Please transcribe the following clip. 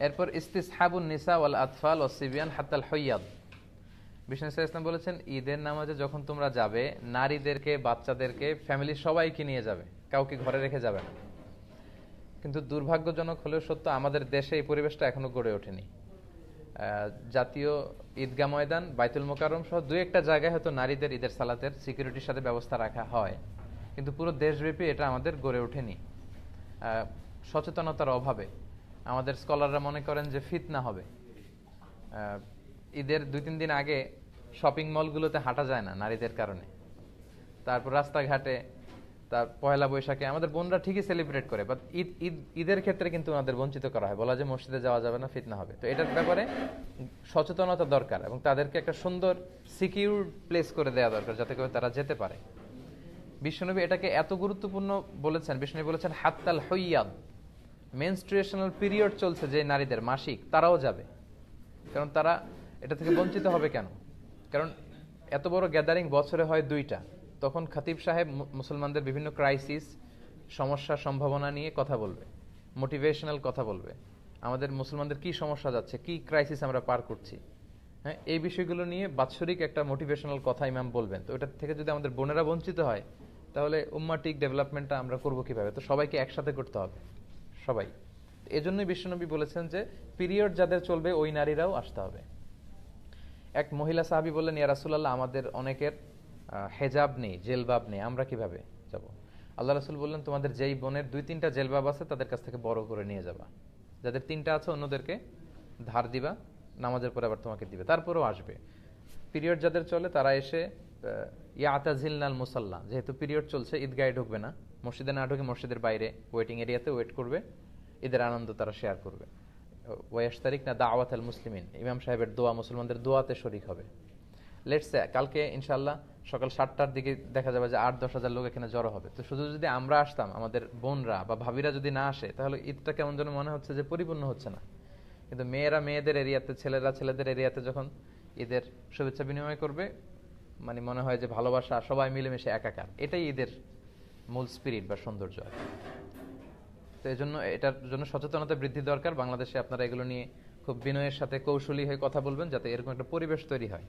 এরপর ইস্তিসহাবুন নিসা ওয়াল আতফাল ও সিবিয়ান হাত্তাল হইয়াদ। বিষ্ণু ইসলাম বলেছেন, ঈদের নামাজে যখন তোমরা যাবে, নারীদেরকে, বাচ্চাদেরকে ফ্যামিলির সবাইকে নিয়ে যাবে, কাউকে ঘরে রেখে যাবে না। কিন্তু দুর্ভাগ্যজনক হলেও সত্য, আমাদের দেশে এই পরিবেশটা এখনও গড়ে ওঠেনি। জাতীয় ঈদগাহ ময়দান, বাইতুল মোকাররম সহ দু একটা জায়গায় হয়তো নারীদের ঈদের সালাতের সিকিউরিটির সাথে ব্যবস্থা রাখা হয়। কিন্তু পুরো দেশব্যাপী এটা আমাদের গড়ে ওঠেনি। সচেতনতার অভাবে। আমাদের স্কলাররা মনে করেন যে ফিতনা হবে। ঈদের দুই তিন দিন আগে শপিং মলগুলোতে হাঁটা যায় না নারীদের কারণে। তারপর রাস্তাঘাটে, তার পয়লা বৈশাখে, আমাদের বোনরা ঠিকই সেলিব্রেট করে বাট ঈদ ঈদ, ঈদের ক্ষেত্রে কিন্তু ওনাদের বঞ্চিত করা হয়। বলা যে মসজিদে যাওয়া যাবে না, ফিতনা হবে। তো এটার ব্যাপারে সচেতনতা দরকার এবং তাদেরকে একটা সুন্দর সিকিউর প্লেস করে দেওয়া দরকার, যাতে করে তারা যেতে পারে। বিশ্বনবী এটাকে এত গুরুত্বপূর্ণ বলেছেন বিষ্ণনবী বলেছেন, হাত্তাল হইয়াদ। মেনস্ট্রুয়েশনাল পিরিয়ড চলছে যে নারীদের, মাসিক, তারাও যাবে। কারণ তারা এটা থেকে বঞ্চিত হবে কেন? কারণ এত বড় গ্যাদারিং বছরে হয় দুইটা। তখন খাতিব সাহেব মুসলমানদের বিভিন্ন ক্রাইসিস সমস্যা সম্ভাবনা নিয়ে কথা বলবে মোটিভেশনাল কথা বলবে। আমাদের মুসলমানদের কি সমস্যা যাচ্ছে, কি ক্রাইসিস আমরা পার করছি? হ্যাঁ এই বিষয়গুলো নিয়ে বাৎসরিক একটা মোটিভেশনাল কথা ইমাম বলবেন। তো এটা থেকে যদি আমাদের বোনেরা বঞ্চিত হয়, তাহলে উম্মাটিক ডেভেলপমেন্টটা আমরা করব কীভাবে? তো সবাইকে একসাথে করতে হবে। সবাই। এজন্যই বিশ্বনবী বলেছেন যে পিরিয়ড যাদের চলবে, ওই নারীরাও আসতে হবে। এক মহিলা সাহাবি বললেন, ইয়া রাসূলুল্লাহ, আমাদের অনেকের হেজাব নেই, জেলবাব নেই, আমরা কীভাবে যাব? আল্লাহ রাসুল বললেন, তোমাদের যেই বোনের দুই তিনটা জেলবাব আছে, তাদের কাছ থেকে বড় করে নিয়ে যাবা। যাদের তিনটা আছে, অন্যদেরকে ধার দিবা, নামাজের পরে আবার তোমাকে দিবে। তারপরেও আসবে। পিরিয়ড যাদের চলে, তারা এসে ইয়াতাজিলনাল মুসাল্লা, যেহেতু পিরিয়ড চলছে, ঈদগাহে ঢুকবে না মসজিদে না ঢুকে মসজিদের বাইরে ওয়েটিং এরিয়াতে ওয়েট করবে, ঈদের আনন্দ তারা শেয়ার করবে। ওয়াশ তারিখ না দাওয়াত আল মুসলিমিন, ইমাম সাহেবের দোয়া, মুসলমানদের দোয়াতে শরিক হবে। লেটস কালকে ইনশাল্লাহ সকাল সাতটার দিকে দেখা যাবে যে আট, দশ হাজার লোক এখানে জড়ো হবে। তো শুধু যদি আমরা আসতাম, আমাদের বোনরা বা ভাবিরা যদি না আসে, তাহলে ঈদটা কেমন যেন মনে হচ্ছে যে পরিপূর্ণ হচ্ছে না। কিন্তু মেয়েরা মেয়েদের এরিয়াতে ছেলেরা ছেলেদের এরিয়াতে যখন ঈদের শুভেচ্ছা বিনিময় করবে মানে মনে হয় যে ভালোবাসা সবাই মিলেমিশে একাকার। এটাই ঈদের মূল স্পিরিট বা সৌন্দর্য তো এই জন্য এটার জন্য সচেতনতা বৃদ্ধি দরকার। বাংলাদেশে আপনারা এগুলো নিয়ে খুব বিনয়ের সাথে কৌশলী হয়ে কথা বলবেন যাতে এরকম একটা পরিবেশ তৈরি হয়।